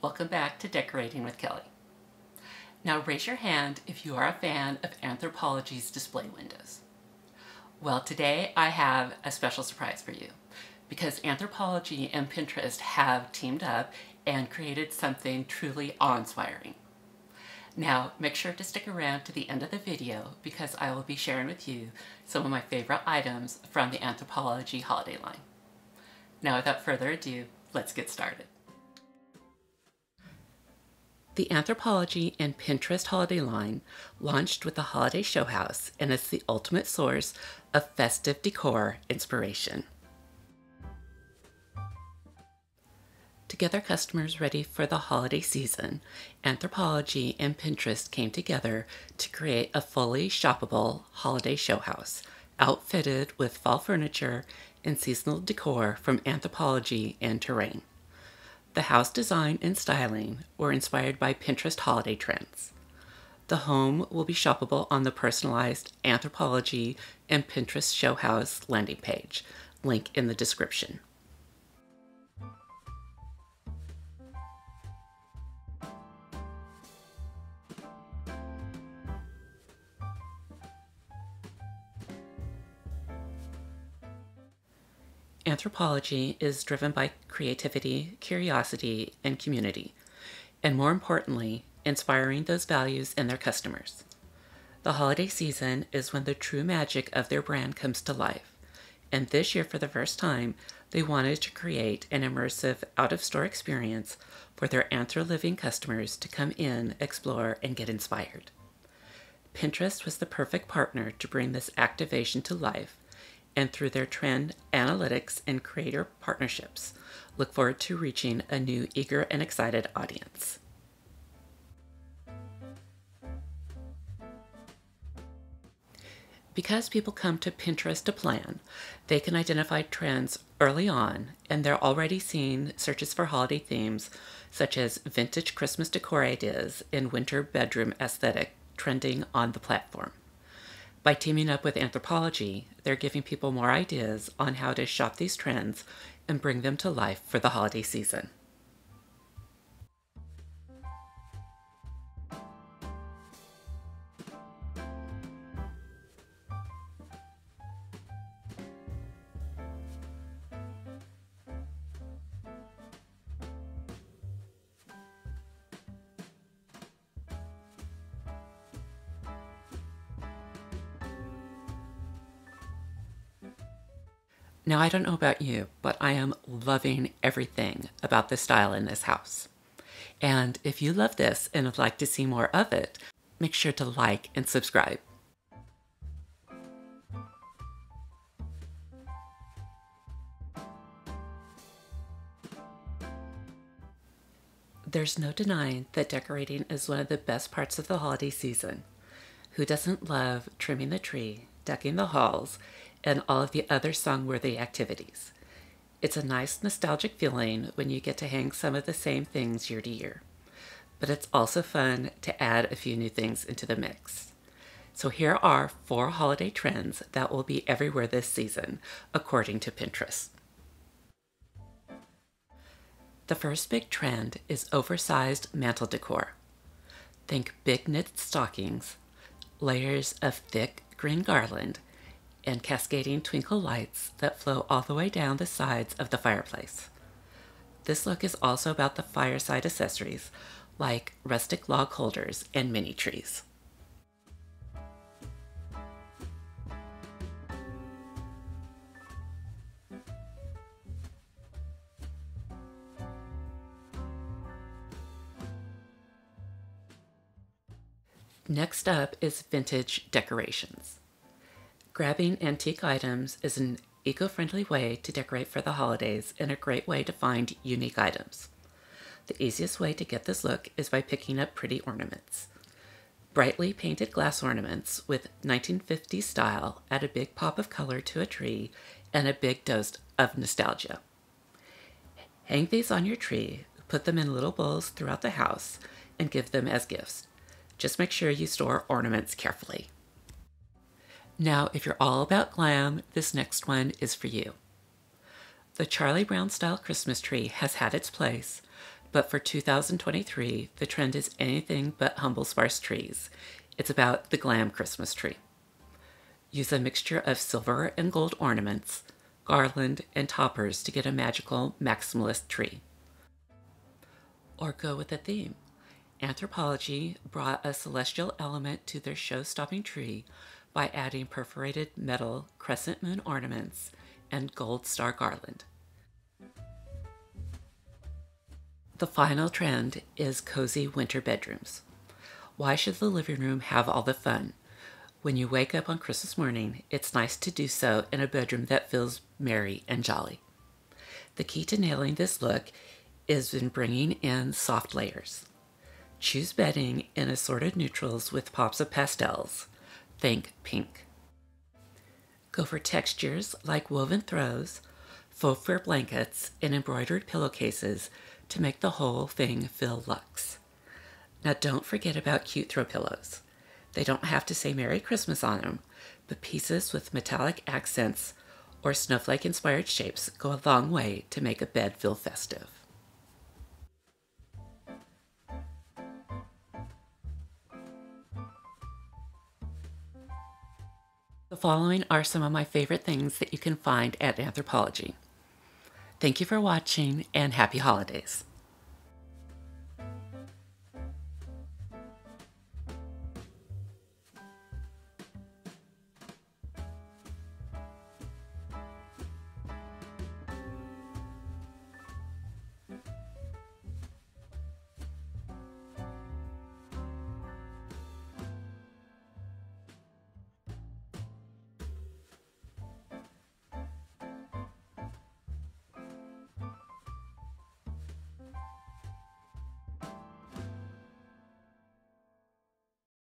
welcome back to Decorating with Kelly. Now raise your hand if you are a fan of Anthropologie's display windows. Well, today I have a special surprise for you because Anthropologie and Pinterest have teamed up and created something truly awe-inspiring. Now, make sure to stick around to the end of the video because I will be sharing with you some of my favorite items from the Anthropologie holiday line. Now, without further ado, let's get started. The Anthropologie and Pinterest holiday line launched with the Holiday Show House and is the ultimate source of festive decor inspiration. To get their customers ready for the holiday season, Anthropologie and Pinterest came together to create a fully shoppable holiday show house, outfitted with fall furniture and seasonal decor from Anthropologie and Terrain. The house design and styling were inspired by Pinterest holiday trends. The home will be shoppable on the personalized Anthropologie and Pinterest Show House landing page, link in the description. Anthropologie is driven by creativity, curiosity, and community, and more importantly, inspiring those values in their customers. The holiday season is when the true magic of their brand comes to life, and this year, for the first time, they wanted to create an immersive out of store experience for their Anthro Living customers to come in, explore, and get inspired. Pinterest was the perfect partner to bring this activation to life and through their trend analytics and creator partnerships, look forward to reaching a new eager and excited audience. Because people come to Pinterest to plan, they can identify trends early on, and they're already seeing searches for holiday themes such as vintage Christmas decor ideas and winter bedroom aesthetic trending on the platform. By teaming up with Anthropologie, they're giving people more ideas on how to shop these trends and bring them to life for the holiday season. Now, I don't know about you, but I am loving everything about the style in this house. And if you love this and would like to see more of it, make sure to like and subscribe. There's no denying that decorating is one of the best parts of the holiday season. Who doesn't love trimming the tree, decking the halls, and all of the other song-worthy activities. It's a nice nostalgic feeling when you get to hang some of the same things year to year. But it's also fun to add a few new things into the mix. So here are four holiday trends that will be everywhere this season, according to Pinterest. The first big trend is oversized mantel decor. Think big knit stockings, layers of thick green garland, and cascading twinkle lights that flow all the way down the sides of the fireplace. This look is also about the fireside accessories like rustic log holders and mini trees. Next up is vintage decorations. Grabbing antique items is an eco-friendly way to decorate for the holidays and a great way to find unique items. The easiest way to get this look is by picking up pretty ornaments. Brightly painted glass ornaments with 1950s style add a big pop of color to a tree and a big dose of nostalgia. Hang these on your tree, put them in little bowls throughout the house, and give them as gifts. Just make sure you store ornaments carefully. Now, if you're all about glam, this next one is for you. The Charlie Brown style Christmas tree has had its place, But for 2023, the trend is anything but humble sparse trees. It's about the glam Christmas tree. Use a mixture of silver and gold ornaments, garland, and toppers to get a magical maximalist tree. Or go with a theme. Anthropologie brought a celestial element to their show stopping tree by adding perforated metal crescent moon ornaments and gold star garland. The final trend is cozy winter bedrooms. Why should the living room have all the fun? When you wake up on Christmas morning, it's nice to do so in a bedroom that feels merry and jolly. The key to nailing this look is in bringing in soft layers. Choose bedding in assorted neutrals with pops of pastels. Think pink. Go for textures like woven throws, faux fur blankets, and embroidered pillowcases to make the whole thing feel luxe. Now don't forget about cute throw pillows. They don't have to say Merry Christmas on them, but pieces with metallic accents or snowflake inspired shapes go a long way to make a bed feel festive. The following are some of my favorite things that you can find at Anthropologie. Thank you for watching and happy holidays.